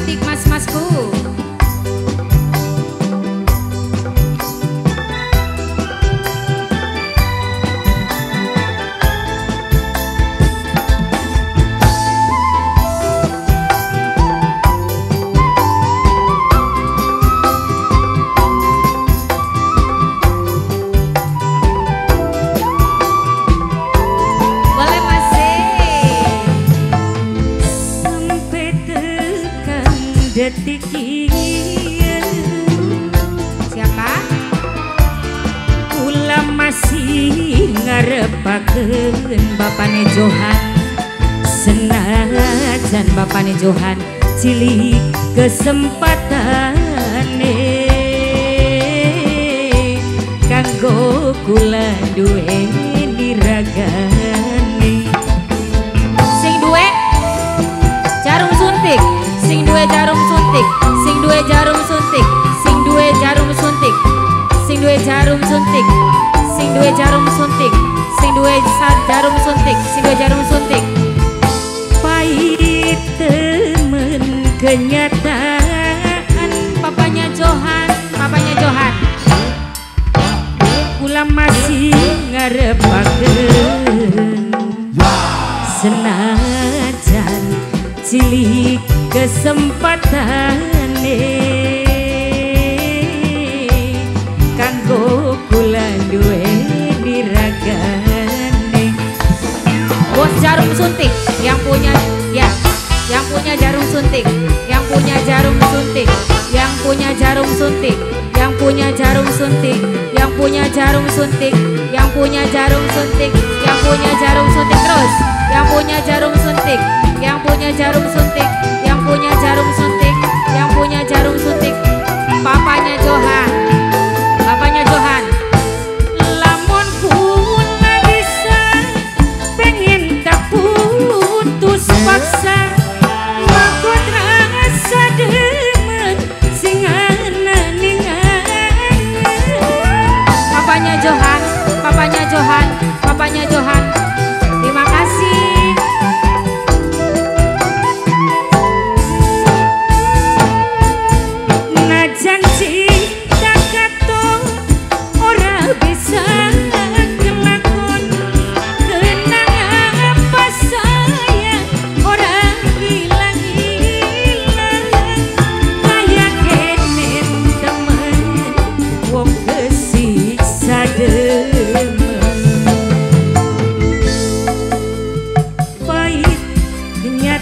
cantik mas-masku. Ngarepakeun bapane Johan. Senajan bapane Johan cilik kesempatane. Kanggo kula duwe diragane. Sing duwe jarum suntik sing duwe jarum suntik sing duwe jarum suntik sing duwe jarum suntik sing duwe jarum suntik sing duwe jarum kenyataan. Papanya Johan papanya Johan. Kula masih ngarepakeun senajan cilik kesempatane. Kanggo kula duwe diragane. Bos jarum suntik yang punya ya yang punya jarum suntik yang punya jarum suntik yang punya jarum suntik yang punya jarum suntik yang punya jarum suntik yang punya jarum suntik yang punya jarum suntik terus yang punya jarum suntik yang punya jarum suntik yang punya jarum suntik yang punya jarum suntik papanya Johan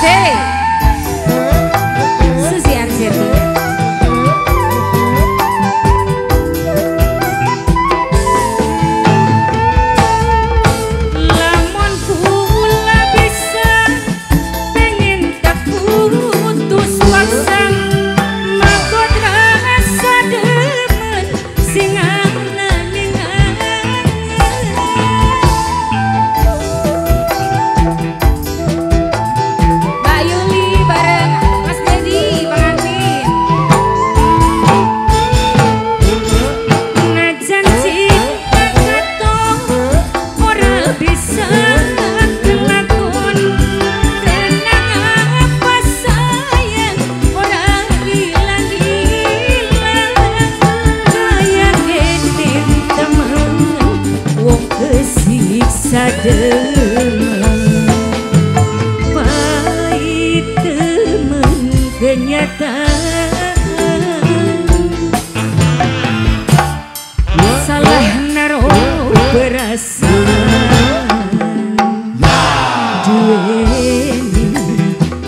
Hey! Kenyataan. Salah naruh perasaan. Duweni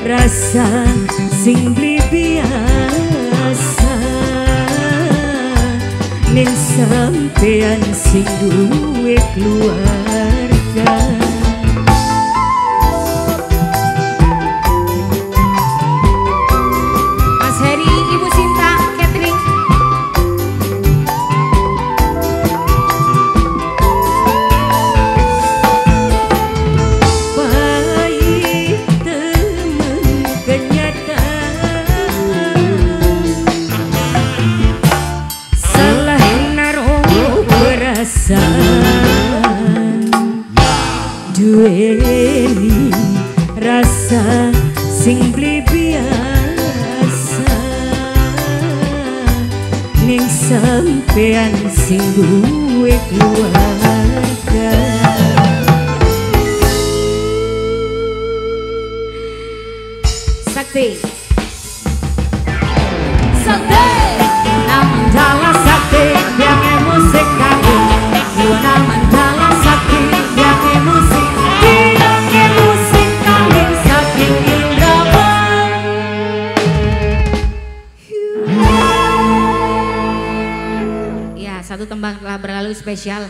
rasa sing biasa ning sampean sing duwe keluarga sampean sing duwe keluarga Sakti Sakti Namun dalam Tembang telah berlalu spesial